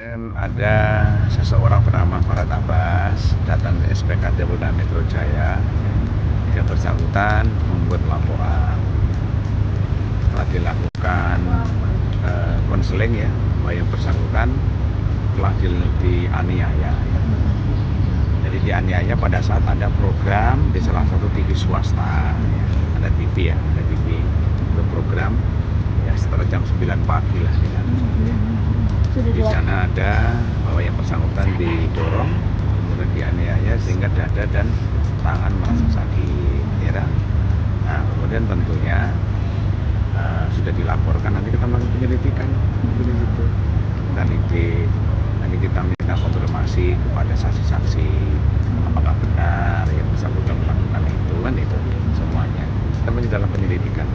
Kemarin ada seseorang bernama Farad Abbas datang ke SPKT Polda Metro Jaya. Yang bersangkutan membuat laporan. Telah dilakukan eh, konseling ya, bahwa yang bersangkutan telah di, dianiaya. Jadi dianiaya pada saat ada program di salah satu TV swasta. Ada TV ya, ada TV. Itu program ya setelah jam 9 pagi lah. Ya. Di sana ada bahwa yang bersangkutan didorong, kemudian dianiaya sehingga dada dan tangan merasa sakit. Ya, kan? nah kemudian tentunya eh, sudah dilaporkan nanti kita melakukan penyelidikan di situ. Dan ini nanti kita minta konfirmasi kepada saksi-saksi apakah benar yang bersangkutan melakukan itu kan itu semuanya. Kita masih dalam penyelidikan.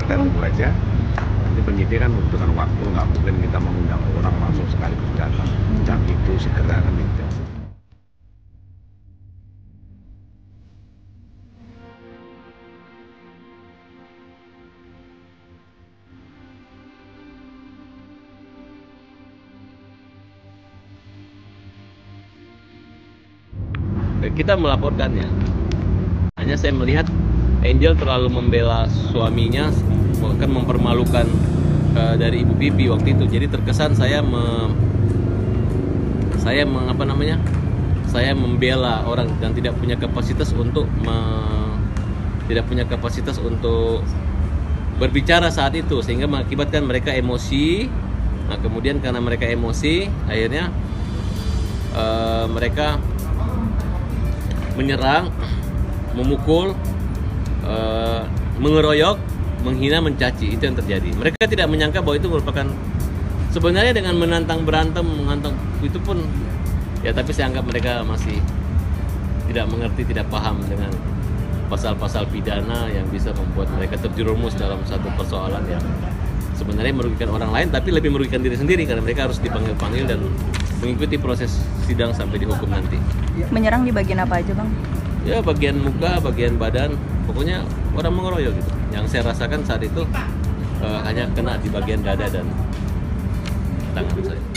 Kita tunggu aja nanti penyidik kan membutuhkan waktu nggak mungkin kita mengundang kita melaporkannya. Hanya saya melihat Angel terlalu membela suaminya, bahkan mempermalukan eh, dari Ibu Bibi waktu itu. Jadi terkesan saya me, saya mengapa namanya? Saya membela orang yang tidak punya kapasitas untuk me- tidak punya kapasitas untuk berbicara saat itu sehingga mengakibatkan mereka emosi. Nah, kemudian karena mereka emosi, akhirnya eh, mereka menyerang, memukul, eh, mengeroyok, menghina, mencaci itu yang terjadi. Mereka tidak menyangka bahwa itu merupakan sebenarnya dengan menantang berantem, menantang itu pun ya tapi saya anggap mereka masih tidak mengerti, tidak paham dengan pasal-pasal pidana yang bisa membuat mereka terjerumus dalam satu persoalan yang sebenarnya merugikan orang lain tapi lebih merugikan diri sendiri karena mereka harus dipanggil-panggil dan mengikuti proses sidang sampai dihukum nanti. Menyerang di bagian apa aja bang? Ya bagian muka, bagian badan, pokoknya orang mengeroyok gitu. Yang saya rasakan saat itu eh, hanya kena di bagian dada dan tangan saya.